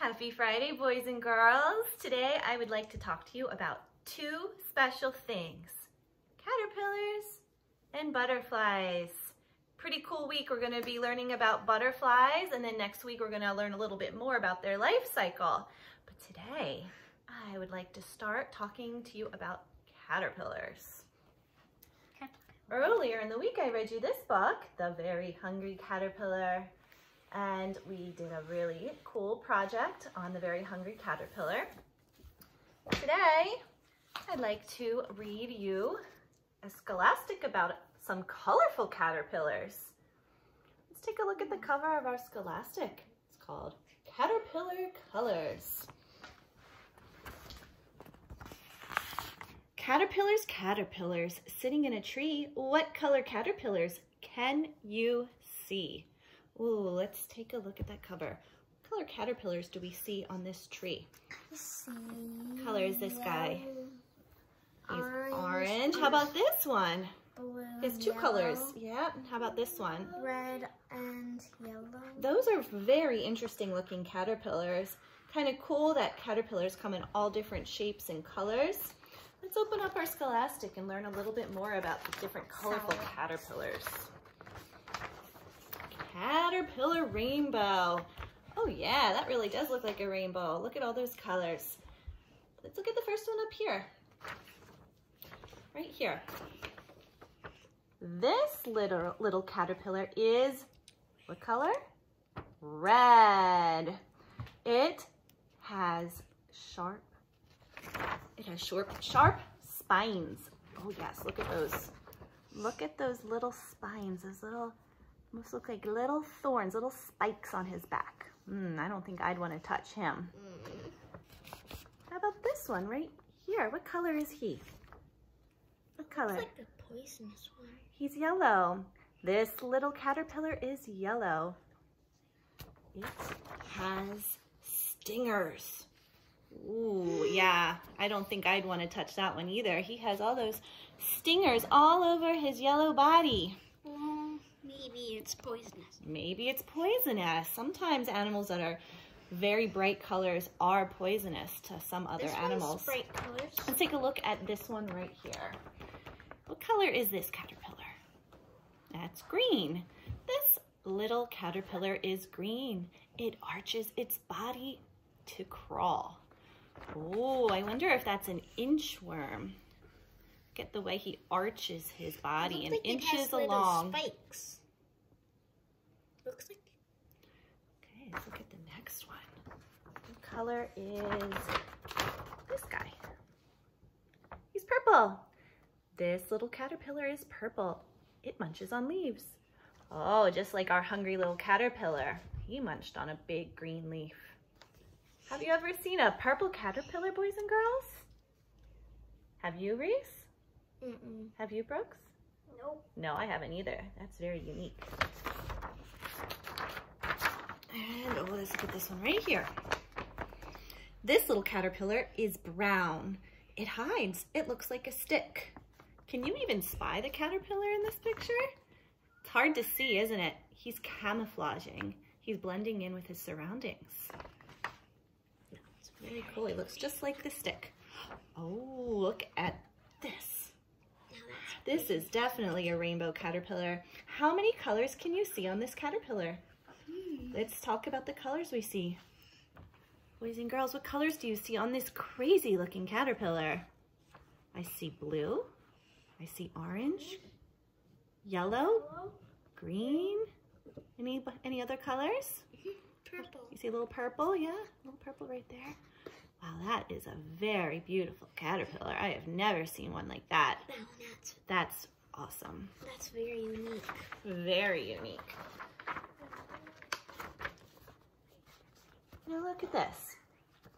Happy Friday, boys and girls. Today I would like to talk to you about two special things, caterpillars and butterflies. Pretty cool week. We're gonna be learning about butterflies and then next week we're gonna learn a little bit more about their life cycle. But today I would like to start talking to you about caterpillars. Earlier in the week, I read you this book, The Very Hungry Caterpillar, and we did a really cool project on the Very Hungry Caterpillar. Today, I'd like to read you a scholastic about some colorful caterpillars. Let's take a look at the cover of our scholastic. It's called Caterpillar Colors. Caterpillars, caterpillars, sitting in a tree. What color caterpillars can you see? Ooh, let's take a look at that cover. What color caterpillars do we see on this tree? See, color is this guy? He's Orange. orange. How about this one? Blue, It's two yellow, colors. Yep. How about this one? Red and yellow. Those are very interesting looking caterpillars. Kind of cool that caterpillars come in all different shapes and colors. Let's open up our scholastic and learn a little bit more about the different colorful caterpillars. Caterpillar rainbow. Oh yeah, that really does look like a rainbow. Look at all those colors. Let's look at the first one up here. Right here. This little, little caterpillar is what color? Red. It has sharp, it has sharp, sharp spines. Oh yes, look at those. Look at those little spines, those little, almost look like little thorns, little spikes on his back. Hmm, I don't think I'd want to touch him. How about this one right here? What color is he? What color? It's like the poisonous one. He's yellow. This little caterpillar is yellow. It has stingers. Ooh, yeah. I don't think I'd want to touch that one either. He has all those stingers all over his yellow body. Well, maybe it's poisonous. Maybe it's poisonous. Sometimes animals that are very bright colors are poisonous to some other this animals. Bright colors. Let's take a look at this one right here. What color is this caterpillar? That's green. This little caterpillar is green. It arches its body to crawl. Oh, I wonder if that's an inchworm. Get the way he arches his body and like inches along. Spikes. Looks like Okay, let's look at the next one. What color is this guy? He's purple. This little caterpillar is purple. It munches on leaves. Oh, just like our hungry little caterpillar. He munched on a big green leaf. Have you ever seen a purple caterpillar, boys and girls? Have you, Reese? Mm-mm. Have you, Brooks? Nope. No, I haven't either. That's very unique. And oh, let's look at this one right here. This little caterpillar is brown. It hides. It looks like a stick. Can you even spy the caterpillar in this picture? It's hard to see, isn't it? He's camouflaging. He's blending in with his surroundings. It's very cool. He looks just like the stick. Oh, look at this. This is definitely a rainbow caterpillar. How many colors can you see on this caterpillar? Hmm. Let's talk about the colors we see. Boys and girls, what colors do you see on this crazy looking caterpillar? I see blue. I see orange, yellow, green. Any, any other colors? purple. You see a little purple? Yeah, a little purple right there. Wow, that is a very beautiful caterpillar. I have never seen one like that. That's That's awesome. that's very unique. Very unique. Now look at this.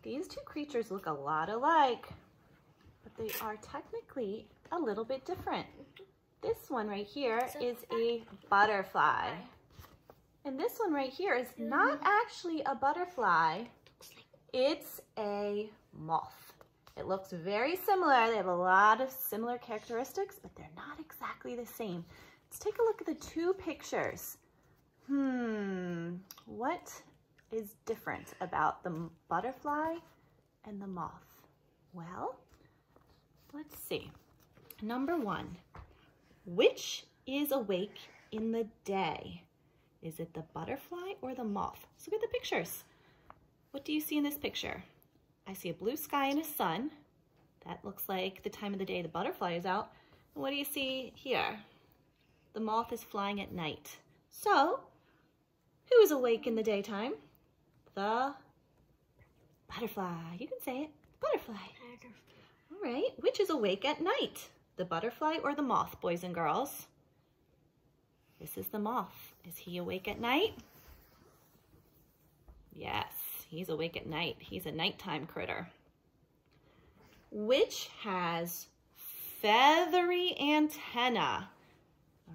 These two creatures look a lot alike, but they are technically a little bit different. This one right here is a butterfly. And this one right here is not mm-hmm. actually a butterfly. It's a moth. It looks very similar. They have a lot of similar characteristics, but they're not exactly the same. Let's take a look at the two pictures. Hmm, what is different about the butterfly and the moth? Well, let's see. Number one, which is awake in the day? Is it the butterfly or the moth? Let's look at the pictures. What do you see in this picture? I see a blue sky and a sun. That looks like the time of the day the butterfly is out. And what do you see here? The moth is flying at night. So, who is awake in the daytime? The butterfly. You can say it. Butterfly. All right. Which is awake at night? The butterfly or the moth, boys and girls? This is the moth. Is he awake at night? Yes, he's awake at night. He's a nighttime critter. Which has feathery antenna?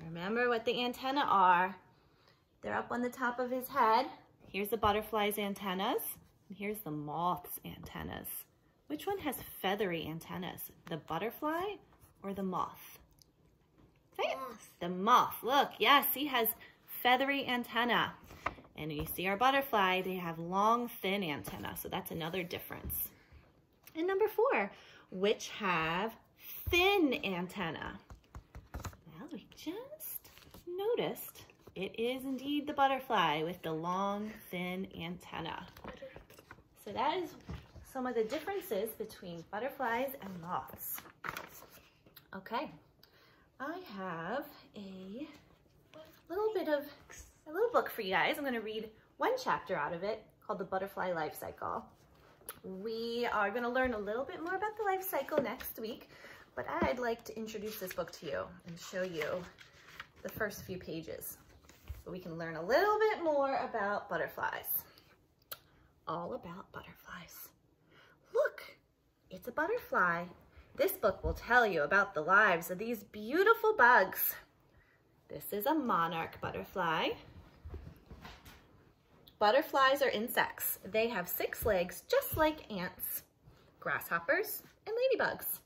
Remember what the antenna are. They're up on the top of his head. Here's the butterfly's antennas. And here's the moth's antennas. Which one has feathery antennas? The butterfly or the moth? Say it. Moth. The moth. Look, yes, he has feathery antenna. And you see our butterfly, they have long, thin antenna. So that's another difference. And number four, which have thin antenna. Well, we just noticed it is indeed the butterfly with the long, thin antenna. So that is some of the differences between butterflies and moths. Okay, I have a little bit of a little book for you guys. I'm going to read one chapter out of it called The Butterfly Life Cycle. We are going to learn a little bit more about the life cycle next week, but I'd like to introduce this book to you and show you the first few pages so we can learn a little bit more about butterflies. All about butterflies. Look, it's a butterfly. This book will tell you about the lives of these beautiful bugs. This is a monarch butterfly. Butterflies are insects. They have six legs, just like ants, grasshoppers, and ladybugs.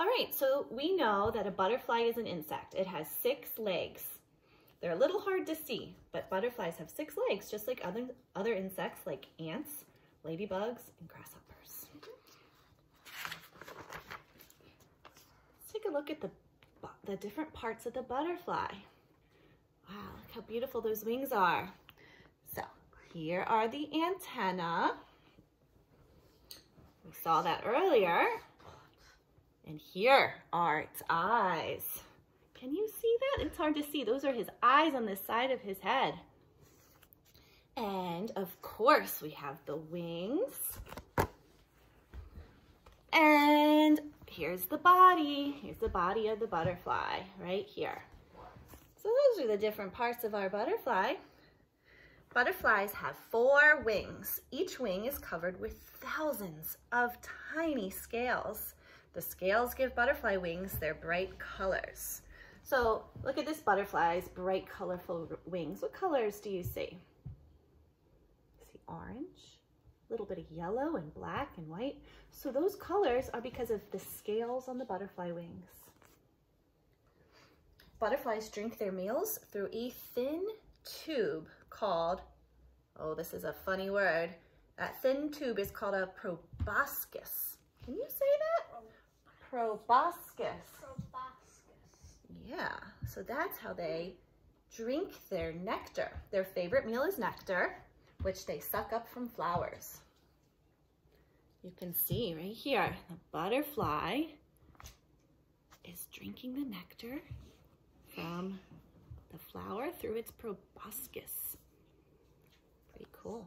All right, so we know that a butterfly is an insect. It has six legs. They're a little hard to see, but butterflies have six legs, just like other, other insects like ants, ladybugs, and grasshoppers. Let's take a look at the, the different parts of the butterfly. Wow, look how beautiful those wings are. Here are the antenna. We saw that earlier. And here are its eyes. Can you see that? It's hard to see. Those are his eyes on the side of his head. And of course we have the wings. And here's the body. Here's the body of the butterfly right here. So those are the different parts of our butterfly. Butterflies have four wings. Each wing is covered with thousands of tiny scales. The scales give butterfly wings their bright colors. So look at this butterfly's bright colorful wings. What colors do you see? See orange, a little bit of yellow and black and white. So those colors are because of the scales on the butterfly wings. Butterflies drink their meals through a thin tube called, oh, this is a funny word. That thin tube is called a proboscis. Can you say that? Proboscis. Proboscis. Yeah, so that's how they drink their nectar. Their favorite meal is nectar, which they suck up from flowers. You can see right here, the butterfly is drinking the nectar from the flower through its proboscis. Pretty cool.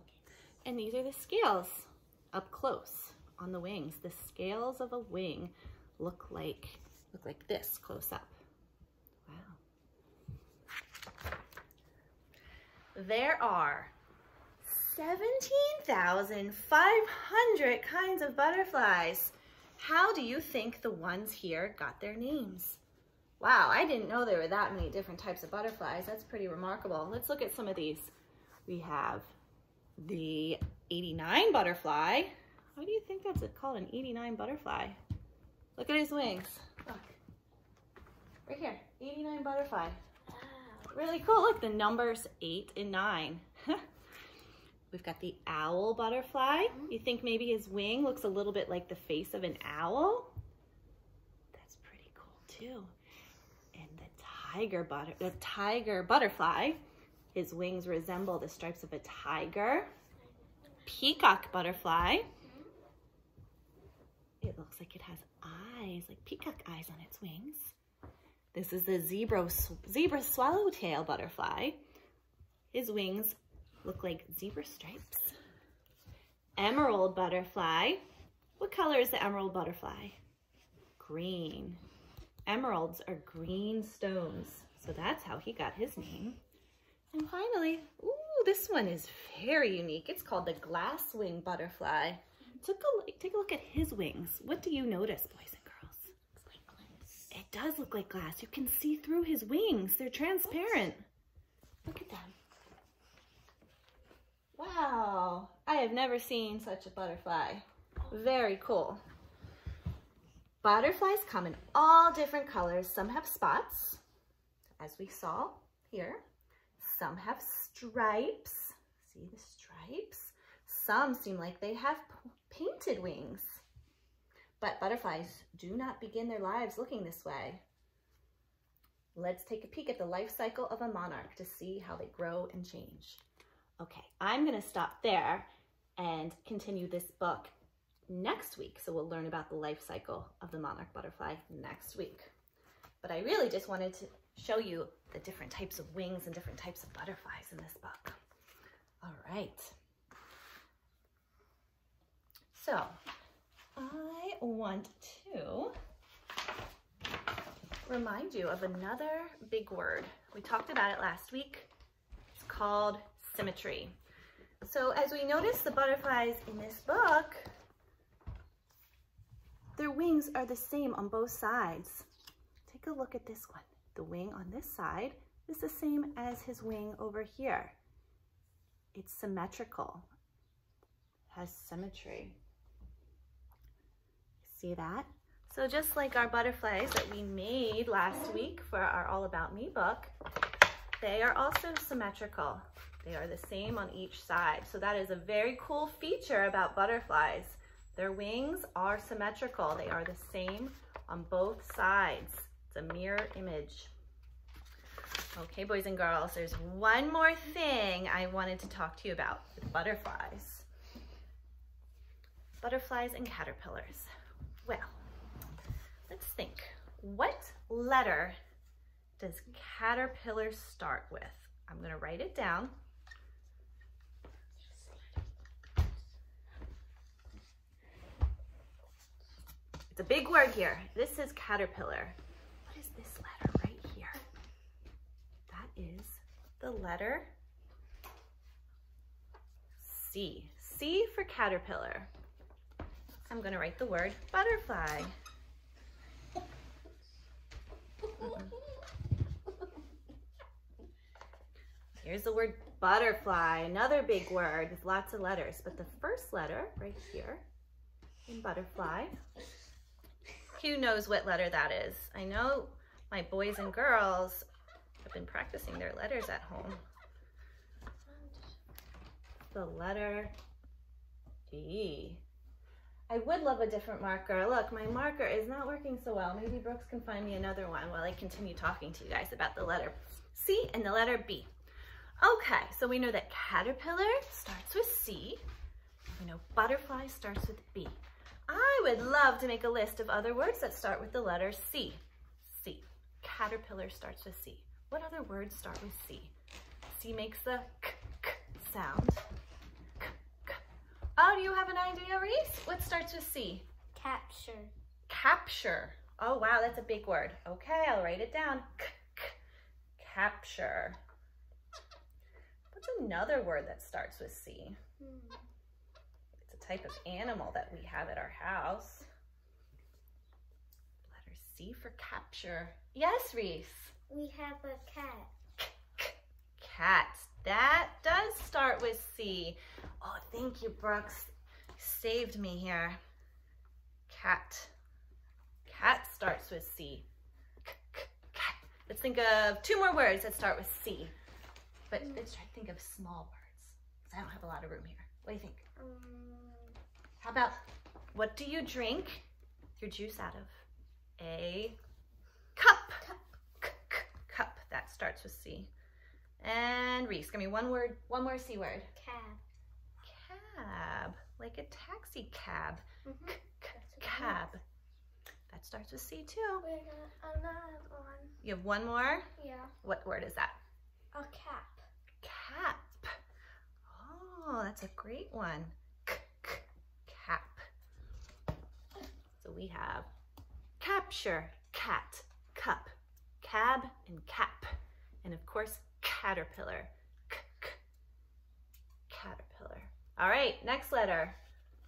And these are the scales up close on the wings. The scales of a wing look like look like this close up. Wow. There are 17,500 kinds of butterflies. How do you think the ones here got their names? Wow, I didn't know there were that many different types of butterflies. That's pretty remarkable. Let's look at some of these. We have the 89 butterfly. Why do you think that's called an 89 butterfly? Look at his wings. Look. Right here, 89 butterfly. Really cool. Look, the numbers 8 and 9. We've got the owl butterfly. Mm-hmm. You think maybe his wing looks a little bit like the face of an owl? That's pretty cool too. And the tiger butter, the tiger butterfly, his wings resemble the stripes of a tiger. Peacock butterfly. It looks like it has eyes, like peacock eyes on its wings. This is the zebra, zebra swallowtail butterfly. His wings look like zebra stripes. Emerald butterfly. What color is the emerald butterfly? Green. Emeralds are green stones. So that's how he got his name. And finally, ooh, this one is very unique. It's called the glasswing butterfly. Take a, take a look at his wings. What do you notice, boys and girls? Like glass. It does look like glass. You can see through his wings. They're transparent. Look at them. Wow, I have never seen such a butterfly. Very cool. Butterflies come in all different colors. Some have spots, as we saw here. Some have stripes. See the stripes? Some seem like they have painted wings. But butterflies do not begin their lives looking this way. Let's take a peek at the life cycle of a monarch to see how they grow and change. Okay, I'm gonna stop there and continue this book next week. So we'll learn about the life cycle of the monarch butterfly next week. But I really just wanted to show you the different types of wings and different types of butterflies in this book. All right. So I want to remind you of another big word. We talked about it last week. It's called symmetry. So as we notice the butterflies in this book, their wings are the same on both sides. Take a look at this one. The wing on this side is the same as his wing over here. It's symmetrical, has symmetry. See that? So just like our butterflies that we made last week for our All About Me book, they are also symmetrical. They are the same on each side. So that is a very cool feature about butterflies. Their wings are symmetrical. They are the same on both sides. A mirror image. Okay, boys and girls, there's one more thing I wanted to talk to you about butterflies. Butterflies and caterpillars. Well, let's think. What letter does caterpillar start with? I'm gonna write it down. It's a big word here. This is caterpillar. What is this letter right here? That is the letter C. C for caterpillar. I'm gonna write the word butterfly. Here's the word butterfly, another big word with lots of letters. But the first letter right here in butterfly, who knows what letter that is? I know my boys and girls have been practicing their letters at home. The letter B. I would love a different marker. Look, my marker is not working so well. Maybe Brooks can find me another one while I continue talking to you guys about the letter C and the letter B. Okay, so we know that caterpillar starts with C. We know butterfly starts with B. I would love to make a list of other words that start with the letter C. C. Caterpillar starts with C. What other words start with C? C makes the k, k sound. K, k. Oh, do you have an idea, Reese? What starts with C? Capture. Capture. Oh, wow, that's a big word. Okay, I'll write it down. K, k. Capture. What's another word that starts with C? Hmm. It's a type of animal that we have at our house. Letter C for capture. Yes, Reese. We have a cat. Cat. That does start with C. Oh, thank you, Brooks. Saved me here. Cat. Cat starts with C. Cat. Let's think of two more words that start with C. But let's try to think of small words. Because I don't have a lot of room here. What do you think? Um, How about what do you drink your juice out of? A cup. Cup. C- c- cup. That starts with C. And Reese, give me one word, one more C word. cab. Cab, like a taxi cab. Mm-hmm. C- c- cab. That starts with C too. We got another one. You have one more. Yeah. What word is that? A cap. Cap. Oh, that's a great one. Cap. So we have capture, cat, cup, cab, and cap. And of course, caterpillar. Caterpillar. All right, next letter.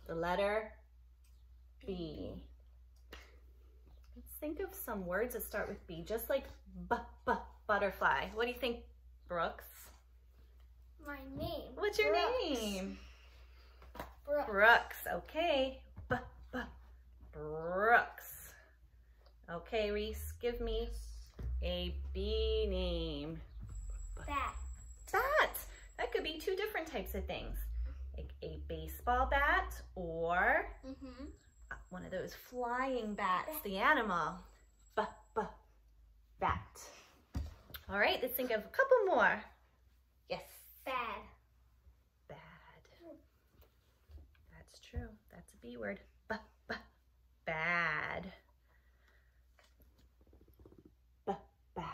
The letter B. Let's think of some words that start with B, just like b, b, butterfly. What do you think, Brooks? My name. What's your Brooks. name? Brooks. Brooks. Okay. B, b, Brooks. Okay, Reese, give me a bee name. Bat. Bat. That could be two different types of things. Like a baseball bat or Mm-hmm. one of those flying bats, the animal. B, b, bat. All right, let's think of a couple more. Yes. Bad. Bad. That's true. That's a B word. B, b, bad. B, bad.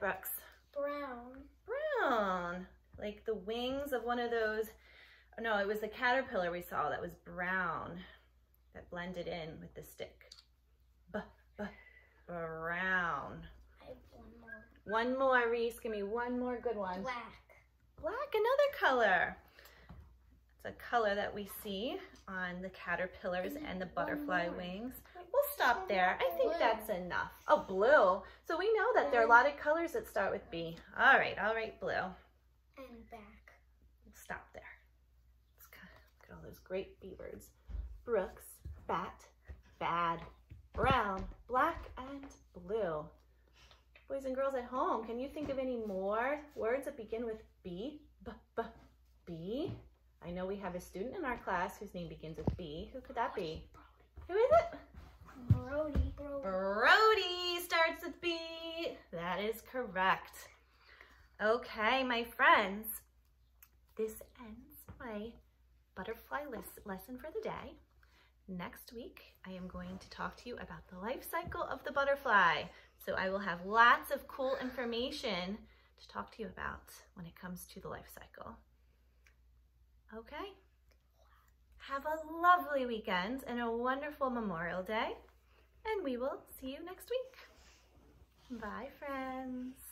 Brooks. Brown. Brown. Like the wings of one of those. No, it was the caterpillar we saw that was brown that blended in with the stick. B, b, brown. I have one more. One more, Reese. Give me one more good one. Black. Black, another color. A color that we see on the caterpillars and the butterfly wings. We'll stop there. I think that's enough. Oh, blue. So we know that there are a lot of colors that start with B. All right, all right, blue. And back. We'll stop there. Let's look at all those great B words. Brooks, bat, bad, brown, black, and blue. Boys and girls at home, can you think of any more words that begin with B? B, B, B? I know we have a student in our class whose name begins with B. Who could that be? Who is it? Brody. Brody. Brody starts with B. That is correct. Okay, my friends, this ends my butterfly les- lesson for the day. Next week, I am going to talk to you about the life cycle of the butterfly. So I will have lots of cool information to talk to you about when it comes to the life cycle. Okay? Have a lovely weekend and a wonderful Memorial Day and we will see you next week. Bye, friends.